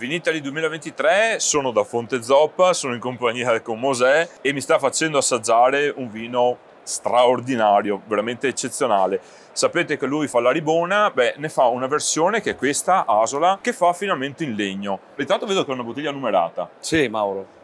Vinitali 2023, sono da Fonte Zoppa, sono in compagnia con Mosè e mi sta facendo assaggiare un vino straordinario, veramente eccezionale. Sapete che lui fa la ribona, beh, ne fa una versione che è questa, Asola, che fa finalmente in legno. Intanto vedo che è una bottiglia numerata. Sì, Mauro.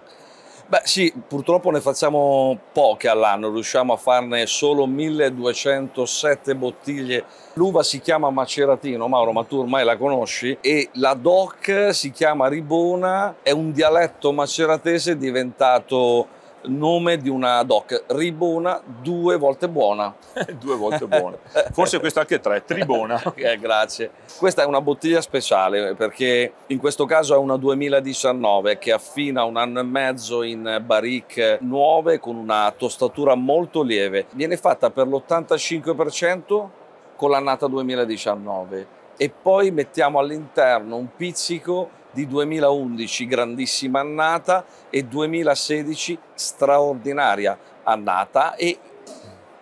Beh sì, purtroppo ne facciamo poche all'anno, riusciamo a farne solo 1207 bottiglie. L'uva si chiama Maceratino, Mauro, ma tu ormai la conosci, e la DOC si chiama Ribona, è un dialetto maceratese diventato nome di una doc, Ribona, due volte buona. due volte buona. Forse questa anche tre, Tribona. eh, grazie. Questa è una bottiglia speciale perché in questo caso è una 2019 che affina un anno e mezzo in barrique nuove con una tostatura molto lieve. Viene fatta per l'85% con l'annata 2019 e poi mettiamo all'interno un pizzico di 2011 grandissima annata e 2016 straordinaria annata e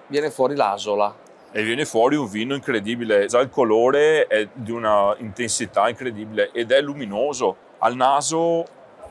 viene fuori l'asola. E viene fuori un vino incredibile, già il colore è di una intensità incredibile ed è luminoso. Al naso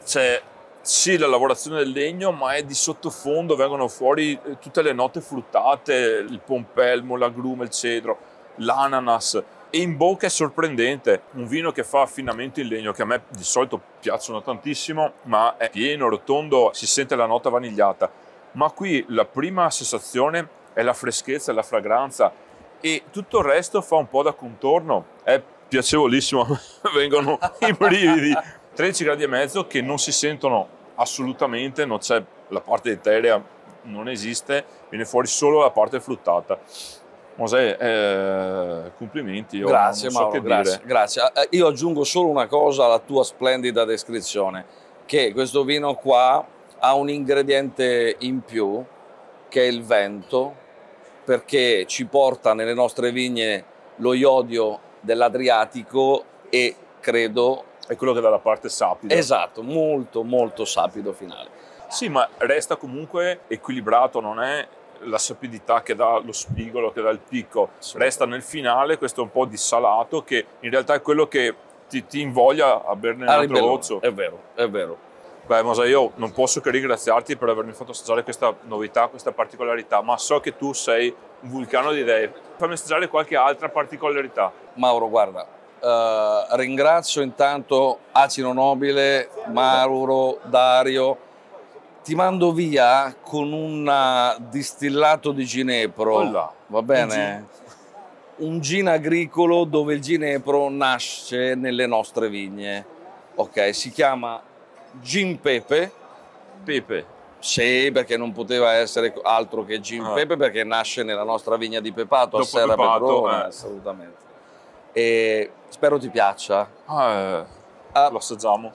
c'è sì la lavorazione del legno, ma è di sottofondo, vengono fuori eh, tutte le note fruttate, il pompelmo, l'agrume, il cedro, l'ananas e in bocca è sorprendente, un vino che fa affinamento in legno che a me di solito piacciono tantissimo, ma è pieno, rotondo, si sente la nota vanigliata. Ma qui la prima sensazione è la freschezza la fragranza e tutto il resto fa un po' da contorno, è piacevolissimo, vengono i brividi. 13 gradi e mezzo che non si sentono assolutamente, non c'è la parte eterea, non esiste, viene fuori solo la parte fruttata. Mosè, eh, complimenti. Io grazie so Mauro, grazie, grazie. Eh, io aggiungo solo una cosa alla tua splendida descrizione, che questo vino qua ha un ingrediente in più, che è il vento, perché ci porta nelle nostre vigne lo iodio dell'Adriatico e credo... È quello che dà la parte sapida. Esatto, molto molto sapido finale. Sì, ma resta comunque equilibrato, non è la sapidità che dà lo spigolo, che dà il picco, sì. resta nel finale questo un po' di salato che in realtà è quello che ti, ti invoglia a berne un ah, altro goccio. È vero, è vero. Beh, Mosa, io non posso che ringraziarti per avermi fatto assaggiare questa novità, questa particolarità, ma so che tu sei un vulcano di idee. Fammi assaggiare qualche altra particolarità. Mauro, guarda, uh, ringrazio intanto Acino Nobile, Mauro, Dario, ti mando via con un distillato di ginepro. Olla. Va bene? Un gin agricolo dove il ginepro nasce nelle nostre vigne. Ok, si chiama Gin Pepe. Pepe. Sì, perché non poteva essere altro che Gin ah. Pepe perché nasce nella nostra vigna di Pepato Dopo a Serra Pepato, Petrona, eh. assolutamente. E spero ti piaccia. Ah, eh, ah, lo assaggiamo.